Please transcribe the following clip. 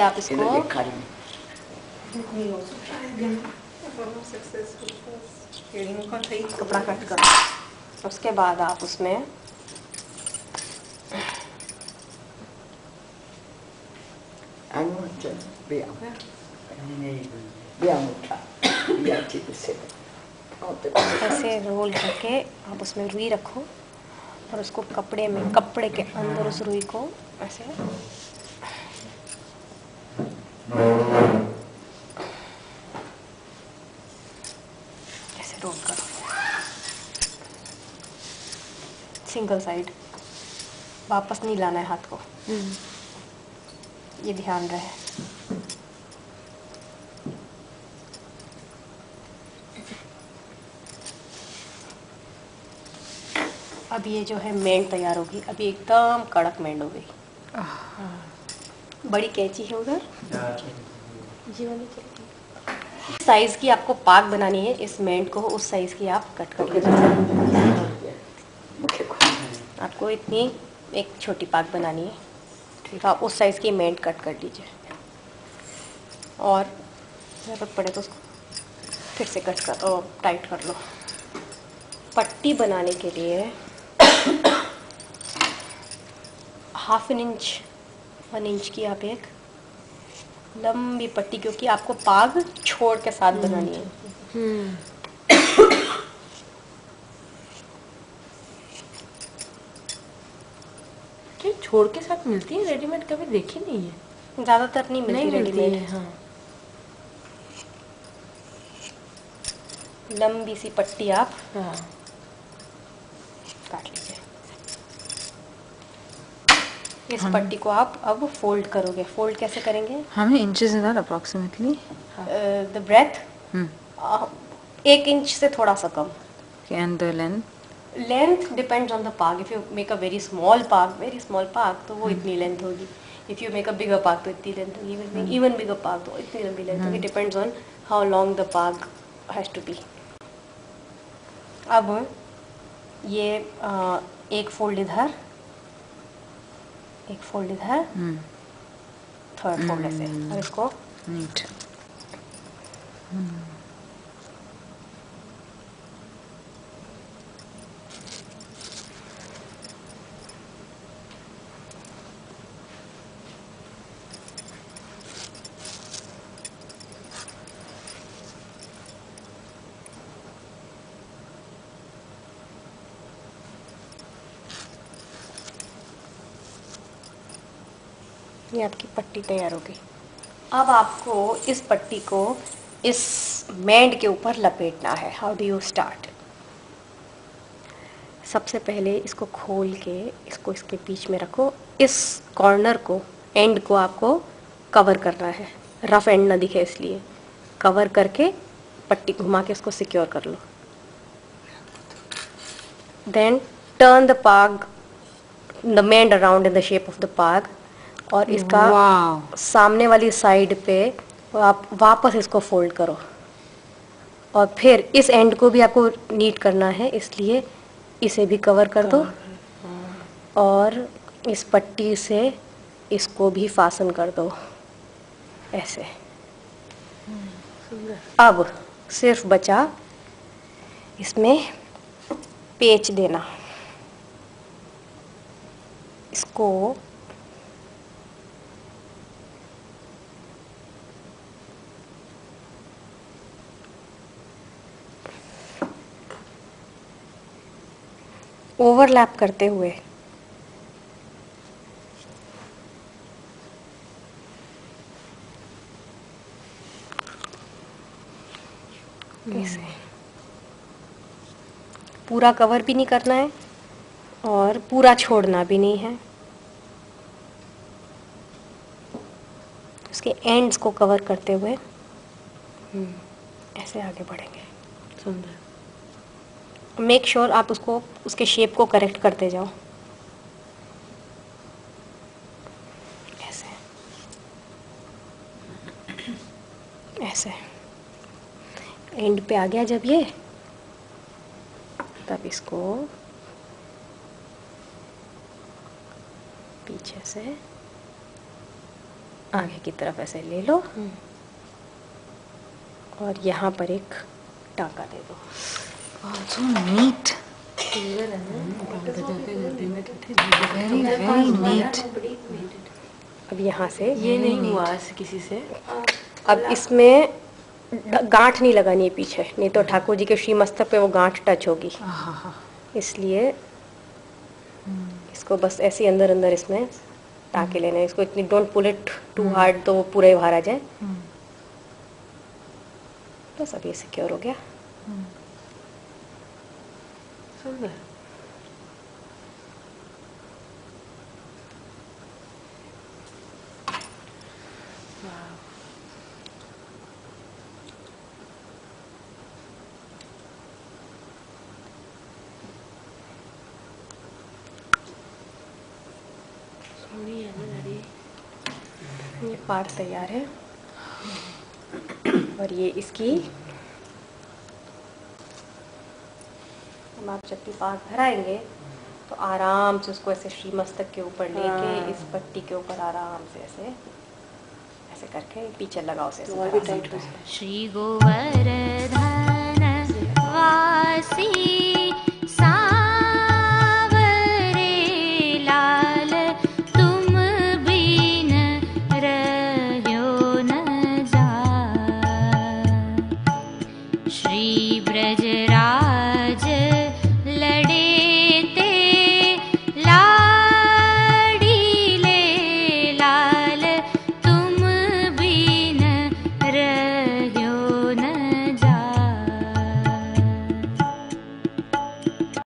आप इसको कपड़ा कट करो उसके बाद आप उसमें ऐसे रोल करके आप उसमें रुई रखो और उसको कपड़े में कपड़े के अंदर उस रुई को ऐसे ऐसे रोल करो। सिंगल साइड वापस नहीं लाना है हाथ को। ये ध्यान रहे। अब ये जो है मेंड तैयार होगी। अभी एकदम कड़क मेंड हो गई। बड़ी कैची है उधर। साइज़ की आपको पाक बनानी है इस मेंड को उस साइज़ की आप कट कर लीजिए। आपको इतनी एक छोटी पाक बनानी है। ठीक है आप उस साइज़ की मेंट कट कर लीजिए। और ज़रूरत पड़े तो उसको फिर से कट कर ओ, टाइट कर लो। पट्टी बनाने के लिए half an inch one inch की आप एक लंबी पट्टी क्योंकि आपको पाग छोड़ के साथ बनानी है। ये छोड़ के साथ मिलती है? रेडीमेड कभी देखी नहीं है? ज़्यादातर नहीं मिलती नहीं मिलती रेडीमेड है हाँ। लंबी सी पट्टी आप हाँ। काट लीजिए। इस पट्टी को आप अब फोल्ड करोगे। फोल्ड कैसे करेंगे? inches is that approximately? The breadth. एक इंच से थोड़ा सा कम। And the length? Length depends on the पाग if you make a very small पाग वेरी स्मॉल पाग तो वो इतनी लेंथ होगी। If you make a bigger पाग तो इतनी लेंथ होगी। इवन बिगर पाग तो इतनी लंबी लेंथ होगी। Depends on how long the पाग हैज़ टू बी अब ये अ, एक फोल्ड इधर एक फोल्ड इधर. थर्ड फोल्ड ऐसे और इसको Neat. ये आपकी पट्टी तैयार हो गई। अब आपको इस पट्टी को इस मैंड के ऊपर लपेटना है। हाउ डू यू स्टार्ट सबसे पहले इसको खोल के इसको इसके बीच में रखो। इस कॉर्नर को एंड को आपको कवर करना है। रफ एंड ना दिखे इसलिए। कवर करके पट्टी घुमा के इसको सिक्योर कर लो। देन टर्न द पाग the mind around in the shape of the पाग और इसका सामने वाली साइड पे आप वापस इसको फोल्ड करो। और फिर इस एंड को भी आपको नीट करना है इसलिए इसे भी कवर कर दो। और इस पट्टी से इसको भी फासन कर दो। ऐसे। अब सिर्फ़ बचा इसमें पेच देना। इसको ओवरलैप करते हुए। पूरा कवर भी नहीं करना है और पूरा छोड़ना भी नहीं है। उसके एंड्स को कवर करते हुए। हम्म, ऐसे आगे बढ़ेंगे। सुंदर। मेक श्योर sure आप उसको उसके शेप को करेक्ट करते जाओ। ऐसे ऐसे एंड पे आ गया जब ये। तब इसको पीछे से आगे की तरफ़ ऐसे ले लो। और यहाँ पर एक टाका दे दो। Oh, so neat. Very, very neat. अब यहाँ से ये नहीं हुआ किसी से। अब इसमें गांठ नहीं लगानी है पीछे नहीं तो ठाकुर जी के श्री मस्तक पे वो गांठ टच होगी। इसलिए इसको बस ऐसे अंदर अंदर इसमें टाके लेने हैं। इसको इतनी don't pull it too hard तो वो पूरा ही बाहर आ जाए। बस अब ये सिक्योर हो गया। लड़ी ये पार्ट तैयार है। और ये इसकी हम आप जब भी पार्ट भराएँगे तो आराम से उसको ऐसे श्री मस्तक के ऊपर लेके इस पट्टी के ऊपर आराम से ऐसे ऐसे करके पीछे लगाओ से श्री हो। हैं। जाए श्रीगोवर्धन वासी La